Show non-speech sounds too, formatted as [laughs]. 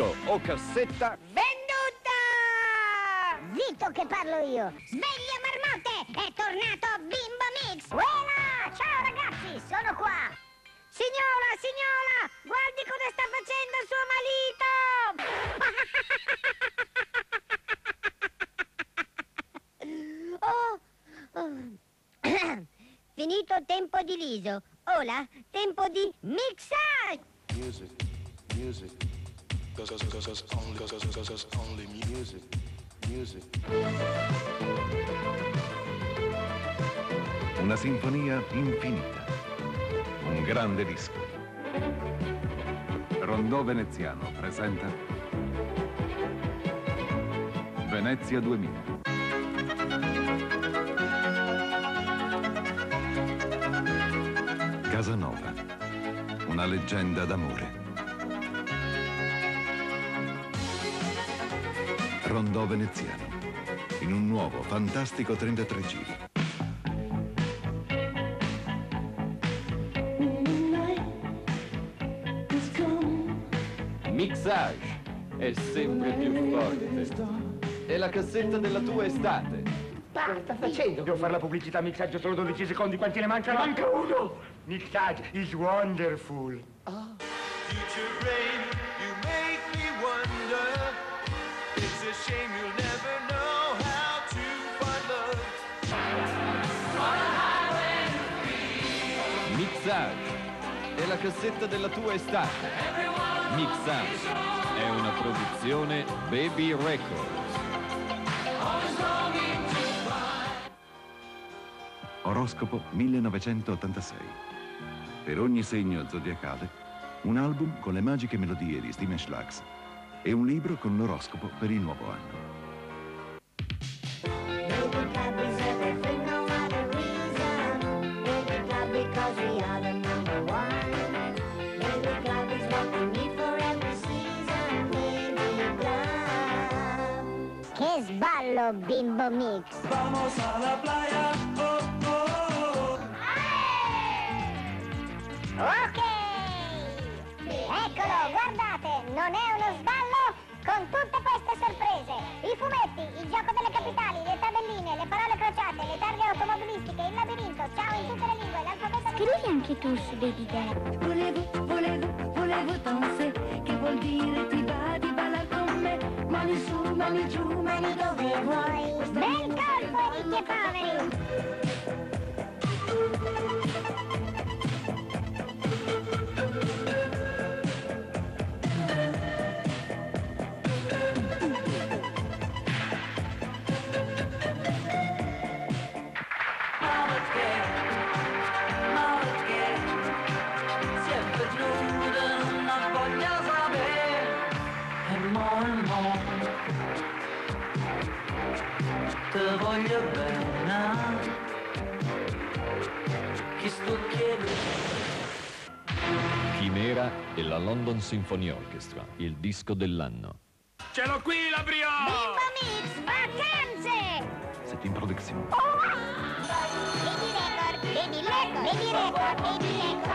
disco o cassetta Venduta! Zitto che parlo io. Sveglia marmotte, è tornato Bimbo Mix. Buona, ciao ragazzi, sono qua. Signora, signora, guardi cosa sta facendo suo marito. [laughs] oh. oh. [coughs] Finito tempo di liso. Ora tempo di mixage. music, music. Una sinfonia infinita. Un grande disco. Rondò Veneziano presenta Venezia 2000. Casanova. Una leggenda d'amore. Rondò Veneziano. In un nuovo, fantastico 33 giri. Mixage è sempre più forte. È la cassetta della tua estate. Ma sta facendo? Devo fare la pubblicità mixaggio solo 12 secondi, quanti ne mancano? Manca uno! Mixaggio is wonderful. Future rain, you make me Mixage è la cassetta della tua estate. Mixage è una produzione Baby Records. Oroscopo 1986. Per ogni segno zodiacale, un album con le magiche melodie di Steven Schlags e un libro con l'oroscopo per il nuovo anno. Baby club is everything, no other reason. Baby ciao in tutte le lingue, l'alfabeto... Scrivi anche tu su Baby Girl. Volevo, volevo, volevo danse, che vuol dire ti va di ballare con me. Mani su, mani giù, mani dove vuoi. Bel colpo, ricchi e poveri! Te voglio bene. Chi sto chiedendo? Chimera e la London Symphony Orchestra, il disco dell'anno. Ce l'ho qui la brioche! Bimbo Mix, vacanze! C'est une production. Baby record, baby record, baby record, baby record,